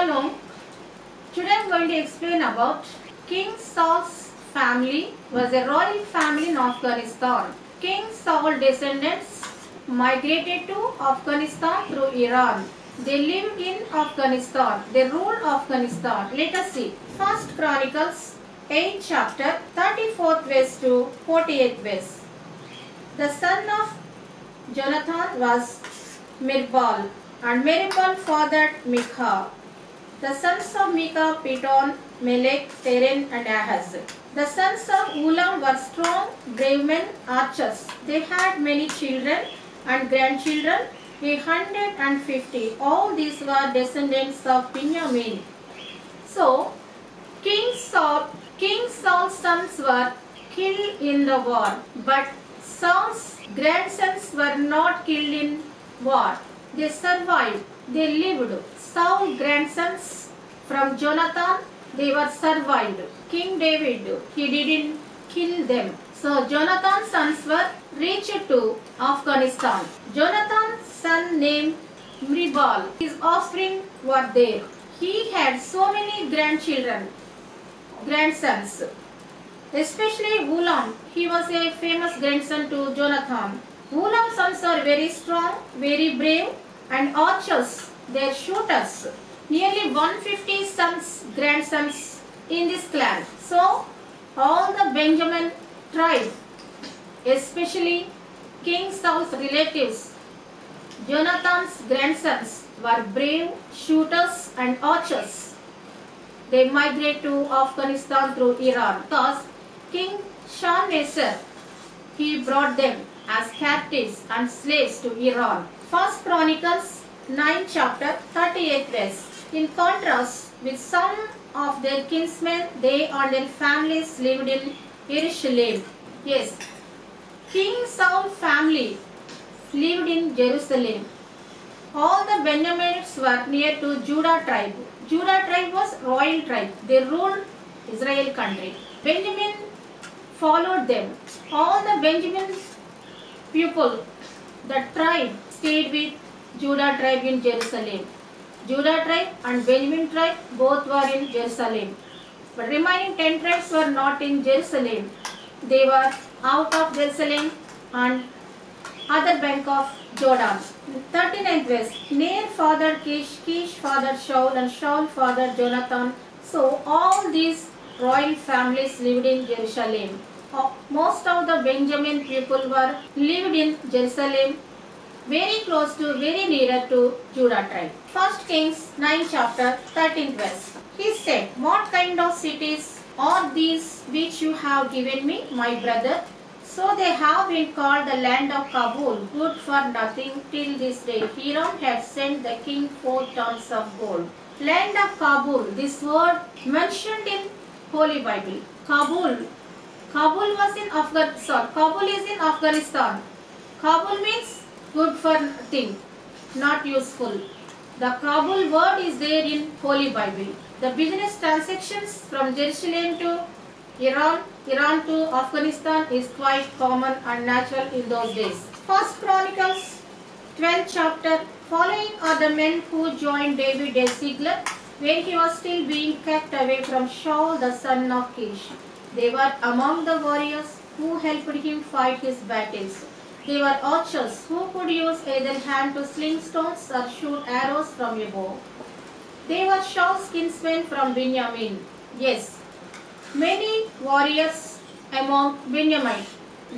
Shalom. Today I'm going to explain about King Saul's family was a royal family in Afghanistan. King Saul descendants migrated to Afghanistan through Iran. They lived in Afghanistan. They ruled Afghanistan. Let us see. First Chronicles 8 chapter 34th verse to 48th verse. The son of Jonathan was Mirbal, and Mirbal fathered Micah. The sons of Micah, Pithon, Melech, Teren, and Ahaz. The sons of Ulam were strong, brave men, archers. They had many children and grandchildren, a hundred and fifty. All these were descendants of Benjamin. So, King Saul, King Saul's sons were killed in the war, but Saul's grandsons were not killed in war. They survived. They lived. Saul's grandsons from Jonathan, they were survived. King David, he didn't kill them. So Jonathan's sons were reached to Afghanistan. Jonathan's son named Mribal, his offspring were there. He had so many grandchildren, grandsons. Especially Ulam, he was a famous grandson to Jonathan. Ulam's sons are very strong, very brave and archers, they are shooters. Nearly 150 sons, grandsons in this clan. So, all the Benjamin tribe, especially King Saul's relatives, Jonathan's grandsons were brave shooters and archers. They migrate to Afghanistan through Iran because King Shalmaneser, he brought them as captives and slaves to Iran. First Chronicles 9 chapter 38 verse. In contrast with some of their kinsmen, they and their families lived in Jerusalem. Yes, King Saul family lived in Jerusalem. All the Benjaminites were near to Judah tribe. Judah tribe was royal tribe. They ruled Israel country. Benjamin followed them. All the Benjamin people, the tribe stayed with Judah tribe in Jerusalem. Judah tribe and Benjamin tribe both were in Jerusalem. But remaining 10 tribes were not in Jerusalem. They were out of Jerusalem and other bank of Jordan. 39th verse. Ner father Kish, Kish father Shaul, and Shaul father Jonathan. So all these royal families lived in Jerusalem. Uh, Most of the Benjamin people were lived in Jerusalem, very close to, very nearer to Judah tribe. First Kings 9 chapter 13th verse. He said, What kind of cities are these which you have given me, my brother? So they have been called the land of Kabul, good for nothing till this day. Hiram had sent the king four tons of gold. Land of Kabul, this word mentioned in Holy Bible. Kabul. Kabul was in Afghanistan. Kabul is in Afghanistan. Kabul means good for nothing, not useful. The Kabul word is there in Holy Bible. The business transactions from Jerusalem to Iran, Iran to Afghanistan is quite common and natural in those days. First Chronicles 12th chapter. Following are the men who joined David at Ziklag when he was still being kept away from Shaul the son of Kish. They were among the warriors who helped him fight his battles. They were archers who could use either hand to sling stones or shoot arrows from a bow. They were Shaul's kinsmen from Benjamin. Yes, many warriors among Benjamin,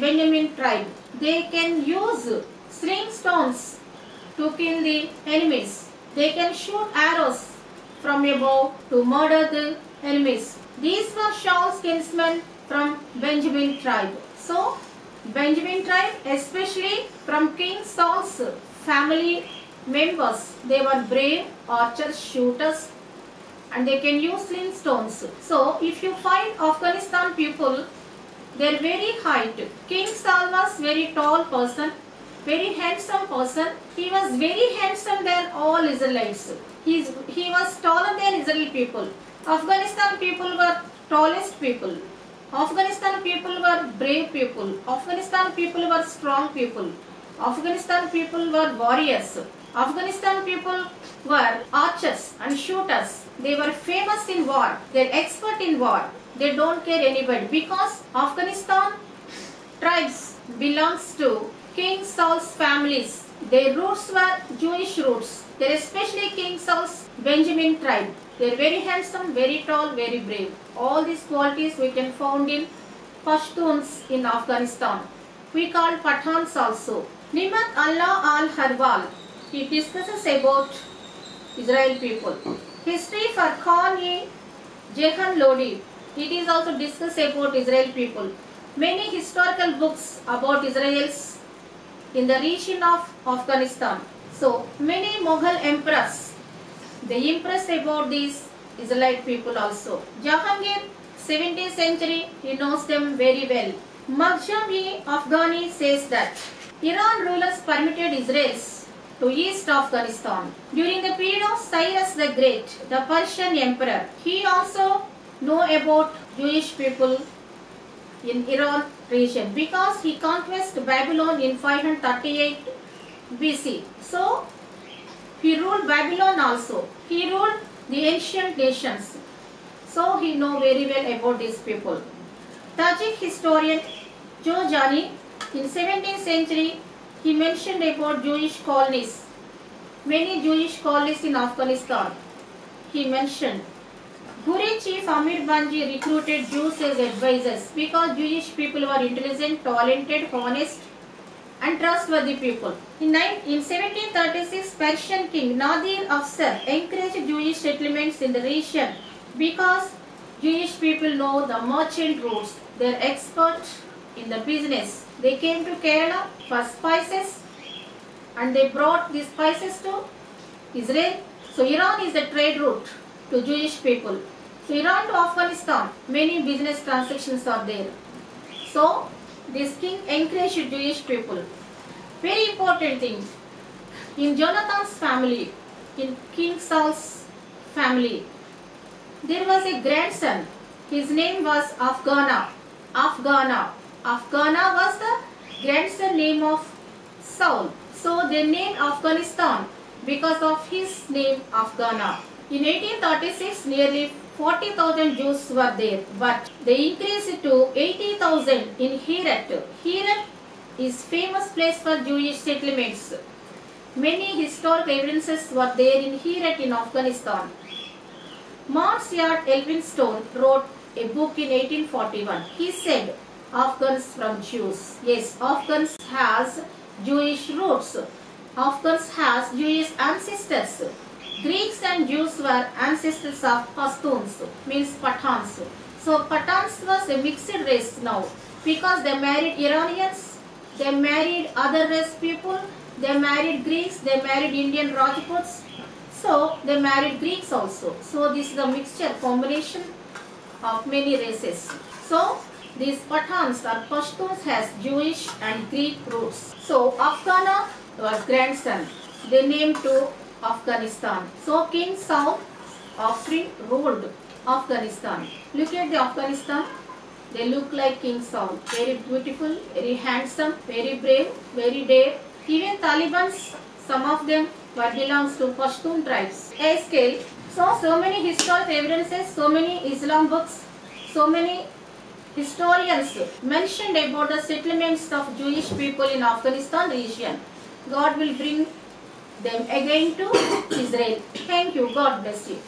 Benjamin tribe. They can use sling stones to kill the enemies. They can shoot arrows from a bow to murder the enemies. These were Shaul's kinsmen from Benjamin tribe. So, Benjamin tribe, especially from King Saul's family members, they were brave archers, shooters, and they can use sling stones. So, if you find Afghanistan people, they are very height. King Saul was very tall person, very handsome person. He was very handsome than all Israelites. He's, he was taller than Israel people. Afghanistan people were tallest people. Afghanistan people were brave people. Afghanistan people were strong people. Afghanistan people were warriors. Afghanistan people were archers and shooters. They were famous in war. They're expert in war. They don't care anybody because Afghanistan tribes belongs to King Saul's families. Their roots were Jewish roots. They're especially King Saul's Benjamin tribe. They're very handsome, very tall, very brave. All these qualities we can found in Pashtuns in Afghanistan. We call Pathans also. Nimat Allah al-Harwal. He discusses about Israel people. History for Khan e Jehan Lodi. It is also discussed about Israel people. Many historical books about Israel's in the region of Afghanistan. So many Mughal emperors, they impressed about these Israelite people also. Jahangir, 17th century, he knows them very well. Makhzan-e Afghani says that Iran rulers permitted Israelis to east Afghanistan. During the period of Cyrus the Great, the Persian emperor, he also know about Jewish people in Iran region because he conquered Babylon in 538 BC. So, he ruled Babylon also. He ruled the ancient nations. So, he know very well about these people. Tajik historian Juzjani in 17th century he mentioned about Jewish colonies. Many Jewish colonies in Afghanistan. He mentioned Ghuri chief Amir Banji recruited Jews as advisors because Jewish people were intelligent, talented, honest and trustworthy people. In, in 1736, Persian king Nadir Afshar encouraged Jewish settlements in the region because Jewish people know the merchant routes. They are expert in the business. They came to Kerala for spices and they brought these spices to Israel. So Iran is the trade route to Jewish people. So Iran to Afghanistan, many business transactions are there. So this king encouraged Jewish people. Very important thing. In Jonathan's family, in King Saul's family, there was a grandson. His name was Afghana. Afghana. Afghana was the grandson name of Saul. So they named Afghanistan because of his name Afghana. In 1836, nearly 40,000 Jews were there, but they increased to 80,000 in Herat. Herat is famous place for Jewish settlements. Many historic evidences were there in Herat in Afghanistan. Mountstuart Elphinstone wrote a book in 1841. He said, Afghans from Jews. Yes, Afghans has Jewish roots. Afghans has Jewish ancestors. Greeks and Jews were ancestors of Pashtuns, means Pathans. So Pathans was a mixed race now because they married Iranians, they married other race people, they married Greeks, they married Indian Rajputs. So they married Greeks also. So this is a mixture combination of many races. So these Pathans or Pashtuns has Jewish and Greek roots. So Afghana was grandson. They named to Afghanistan. So King Saul offspring ruled Afghanistan. Look at the Afghanistan. They look like King Saul. Very beautiful, very handsome, very brave, very dare. Even Taliban's, some of them were belongs to Pashtun tribes. A scale. So, so many historical evidences, so many Islam books, so many historians mentioned about the settlements of Jewish people in Afghanistan region. God will bring them again to Israel. Thank you. God bless you.